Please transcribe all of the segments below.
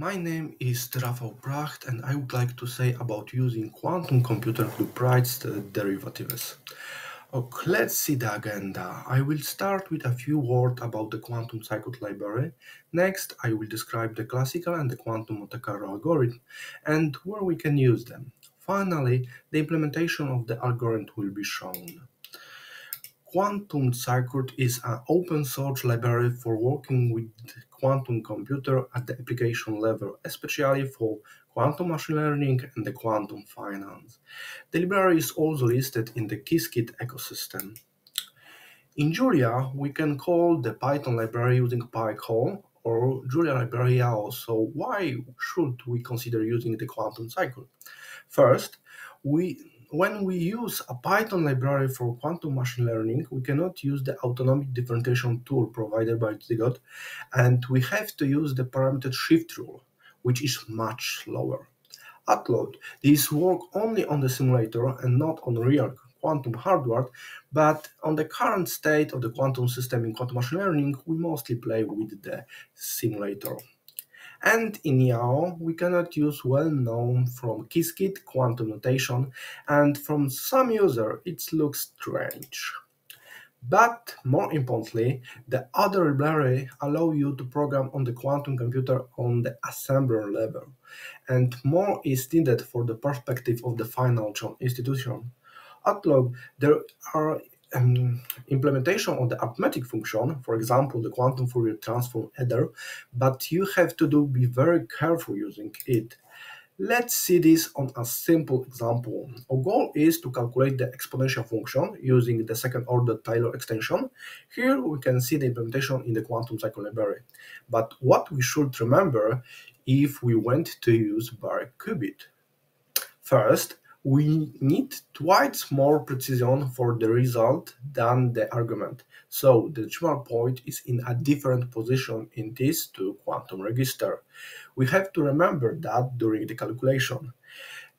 My name is Rafał Pracht and I would like to say about using quantum computer to price the derivatives. Okay, let's see the agenda. I will start with a few words about the quantum circuit library. Next, I will describe the classical and the quantum Monte Carlo algorithm and where we can use them. Finally, the implementation of the algorithm will be shown. Quantum Circuit is an open source library for working with quantum computer at the application level, especially for quantum machine learning and the quantum finance. The library is also listed in the Qiskit ecosystem. In Julia, we can call the Python library using PyCall or Julia library also. Why should we consider using the quantum cycle? First, we when we use a Python library for quantum machine learning, we cannot use the automatic differentiation tool provided by Zygote, and we have to use the parameter shift rule, which is much slower. Upload. These work only on the simulator and not on real quantum hardware, but on the current state of the quantum system in quantum machine learning, we mostly play with the simulator. And in YAO, we cannot use well-known from Qiskit quantum notation, and from some user it looks strange. But more importantly, the other library allow you to program on the quantum computer on the assembler level, and more is needed for the perspective of the financial institution. At log, there are um, implementation of the arithmetic function, for example, the quantum Fourier transform adder, but you have to do be very careful using it. Let's see this on a simple example. Our goal is to calculate the exponential function using the second order Taylor extension. Here we can see the implementation in the quantum cycle library. But what we should remember if we went to use bar qubit. First, we need twice more precision for the result than the argument. So the decimal point is in a different position in these two quantum register. We have to remember that during the calculation.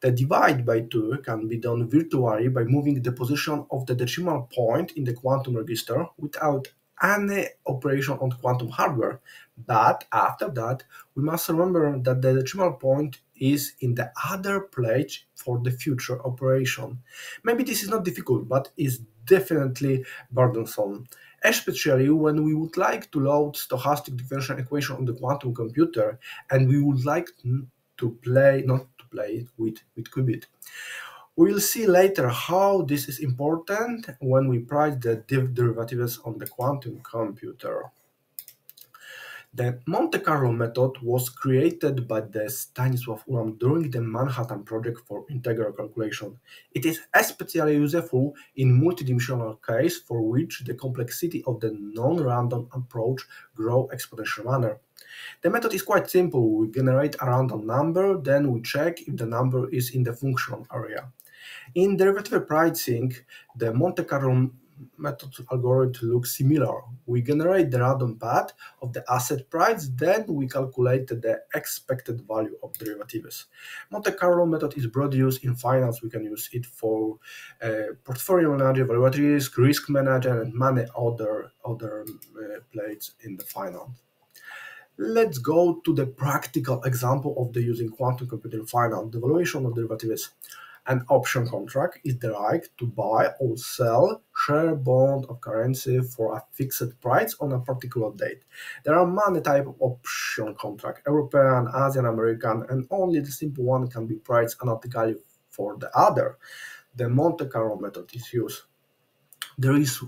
The divide by 2 can be done virtually by moving the position of the decimal point in the quantum register without any operation on quantum hardware. But after that, we must remember that the decimal point is in the other place for the future operation. Maybe this is not difficult, but is definitely burdensome, especially when we would like to load stochastic differential equation on the quantum computer and we would like to play, not to play it with, with qubit. We'll see later how this is important when we price the derivatives on the quantum computer. The Monte Carlo method was created by the Stanisław Ulam during the Manhattan Project for integral calculation. It is especially useful in multidimensional case for which the complexity of the non-random approach grow exponential manner. The method is quite simple. We generate a random number, then we check if the number is in the function area. In derivative pricing, the Monte Carlo method algorithm looks similar. We generate the random path of the asset price, then we calculate the expected value of derivatives. Monte Carlo method is broad used in finance. We can use it for uh, portfolio manager, evaluate risk, manager, and many other other uh, places in the finance. Let's go to the practical example of the using quantum computing finance, the valuation of derivatives. An option contract is the right to buy or sell share bond of currency for a fixed price on a particular date. There are many types of option contract, European, Asian, American, and only the simple one can be priced analytically for the other. The Monte Carlo method is used. There is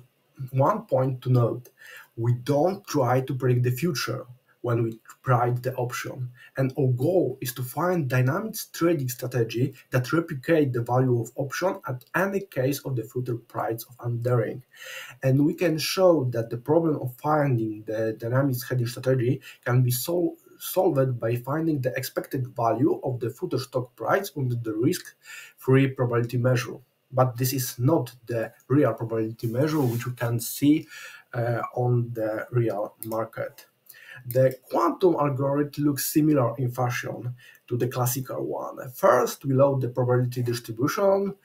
one point to note. We don't try to predict the future when we price the option. And our goal is to find dynamic trading strategy that replicate the value of option at any case of the future price of undering. And we can show that the problem of finding the dynamic hedging strategy can be solved solved by finding the expected value of the future stock price under the risk-free probability measure. But this is not the real probability measure which you can see uh, on the real market. The quantum algorithm looks similar in fashion to the classical one. First, we load the probability distribution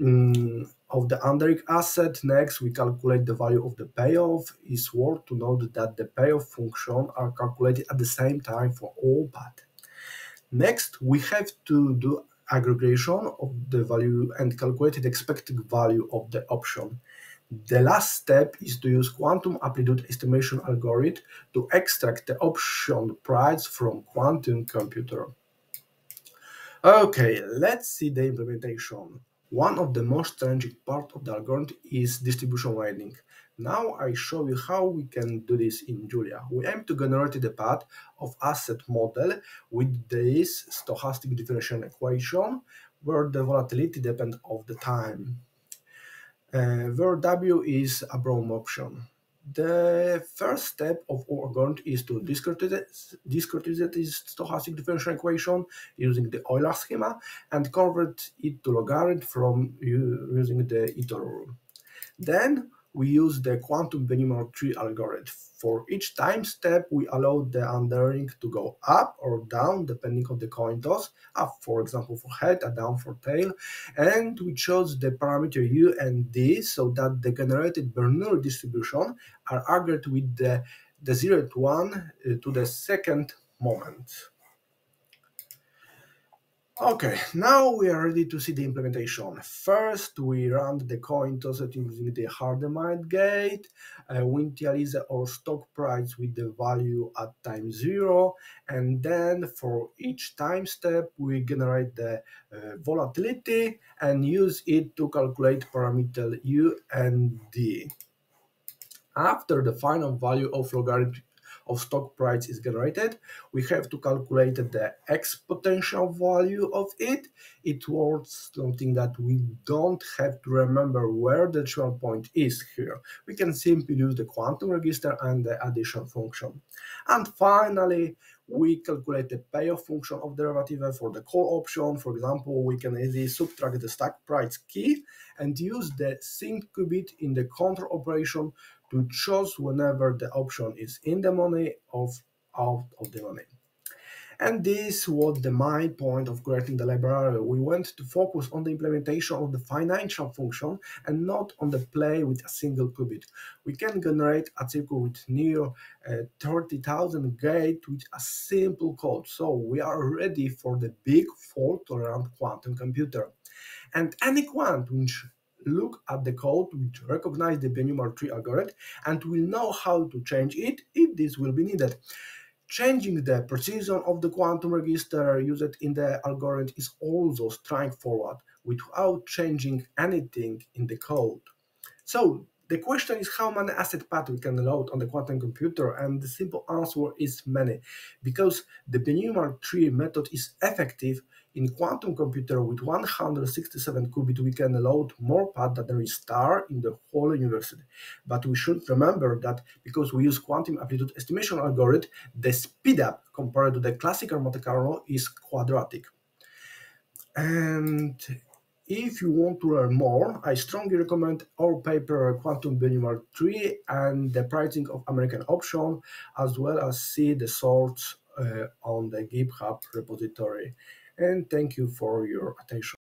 um, of the underlying asset. Next, we calculate the value of the payoff. It's worth to note that the payoff function are calculated at the same time for all paths. Next, we have to do aggregation of the value and calculate the expected value of the option. The last step is to use quantum amplitude estimation algorithm to extract the option price from quantum computer. Okay, let's see the implementation. One of the most challenging part of the algorithm is distribution loading. Now I show you how we can do this in Julia. We aim to generate the path of asset model with this stochastic differential equation where the volatility depends of the time, Uh, where W is a Brownian motion. The first step of algorithm is to discretize, discretize this stochastic differential equation using the Euler schema and convert it to logarithm from using the Ito rule. Then we use the quantum binomial tree algorithm. For each time step, we allow the underling to go up or down depending on the coin toss, up for example for head, and down for tail, and we chose the parameter u and d so that the generated Bernoulli distribution are aggregated with the, the zeroth one uh, to the second moment. Okay, now we are ready to see the implementation. First, we run the coin toss using the Hadamard gate. Uh, we initialize our stock price with the value at time zero. And then for each time step, we generate the uh, volatility and use it to calculate parameter U and D. After the final value of logarithm of stock price is generated, we have to calculate the exponential value of it. It works something that we don't have to remember where the decimal point is here. We can simply use the quantum register and the addition function. And finally, we calculate the payoff function of derivative for the call option. For example, we can easily subtract the stock price key and use the sync qubit in the counter operation to choose whenever the option is in the money or out of the money. And this was the main point of creating the library. We went to focus on the implementation of the financial function and not on the play with a single qubit. We can generate a circuit with near uh, 30,000 gates with a simple code. So we are ready for the big fault-tolerant quantum computer. And any quantum look at the code which recognize the binomial tree algorithm and will know how to change it if this will be needed. Changing the precision of the quantum register used in the algorithm is also straightforward without changing anything in the code. So the question is how many asset paths we can load on the quantum computer, and the simple answer is many, because the binomial tree method is effective in quantum computer with 167 qubit, we can load more paths than there is star in the whole university. But we should remember that because we use quantum amplitude estimation algorithm, the speed up compared to the classical Monte Carlo is quadratic. And if you want to learn more, I strongly recommend our paper Quantum Binomial tree and the pricing of American option, as well as see the source uh, on the GitHub repository and thank you for your attention.